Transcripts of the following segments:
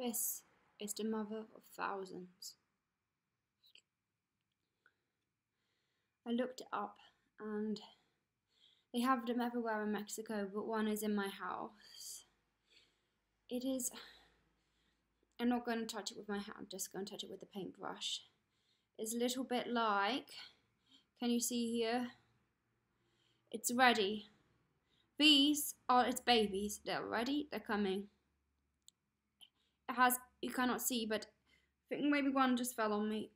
This is the mother of thousands. I looked it up and they have them everywhere in Mexico, but one is in my house. It is. I'm not going to touch it with my hand, I'm just going to touch it with the paintbrush. It's a little bit like. Can you see here? It's ready. These are oh, its babies. They're ready. They're coming. Has. You cannot see, but I think maybe one just fell on me.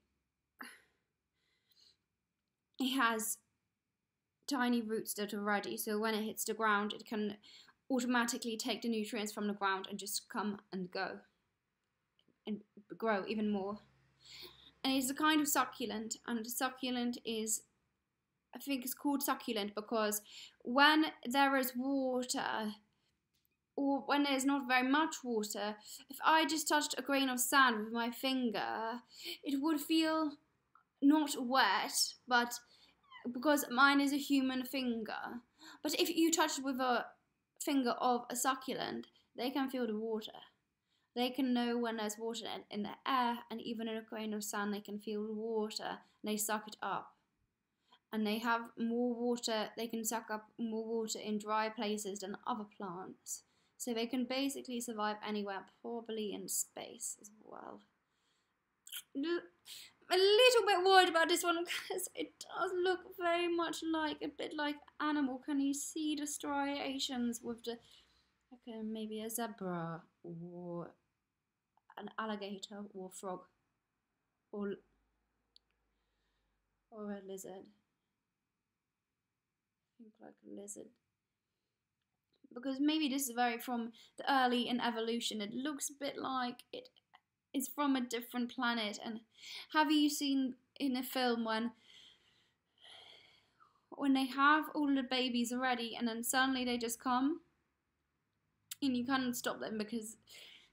It has tiny roots that are ready, so when it hits the ground, it can automatically take the nutrients from the ground and just come and go and grow even more. And it's a kind of succulent, and succulent is, I think it's called succulent because when there is water, or when there's not very much water, if I just touched a grain of sand with my finger, it would feel not wet, but because mine is a human finger. But if you touch it with a finger of a succulent, they can feel the water. They can know when there's water in the air, and even in a grain of sand, they can feel the water and they suck it up. And they have more water, they can suck up more water in dry places than other plants. So they can basically survive anywhere, probably in space as well a little bit worried about this one because it does look very much like a bit like animal. Can you see the striations with the okay, maybe a zebra or an alligator or frog or or a lizard? I think like a lizard. Because maybe this is very from the early in evolution. It looks a bit like it is from a different planet. And have you seen in a film when when they have all the babies already and then suddenly they just come and you can't stop them because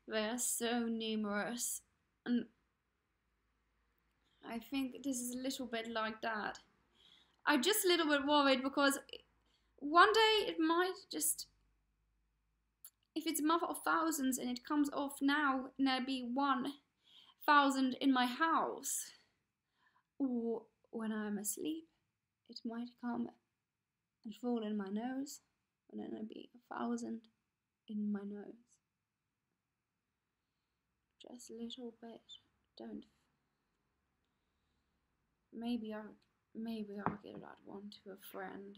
they are so numerous and I think this is a little bit like that. I'm just a little bit worried because one day it might just if it's a mother of thousands and it comes off now and there'll be one thousand in my house, or when I'm asleep, it might come and fall in my nose, and then there'll be a thousand in my nose. Just a little bit. Don't. Maybe I'll maybe I'll give that one to a friend.